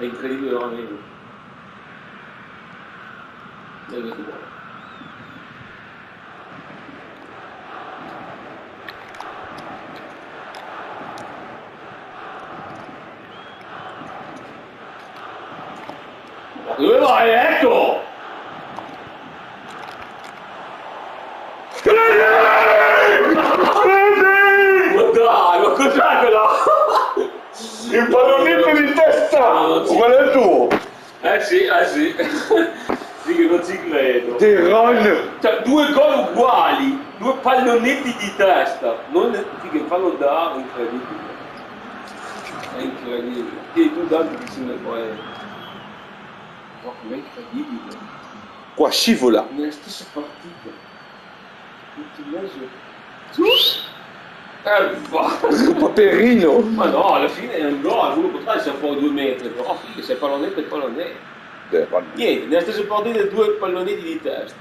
È incredibile veramente. Deve che buono. Ma dove vai, ecco? Ma dai, ma cos'è quella? Il pallonetto di testa! Qual è il tuo? Eh sì, eh sì. sì che non ci credo. Terron! Cioè, due gol uguali, due pallonetti di testa. Non sì, che fanno da incredibile. È incredibile. E tu Dante dici una poi. Ma com'è incredibile. Qua scivola! Nella stessa partita. Tutto il mese. Eh, va. Paperino! Ma no, alla fine è un gol, uno potrà essere fuori due metri, però figa, se pallonetto è pallonetto. Eh, va- Niente, nella stessa partita due pallonetti di testa.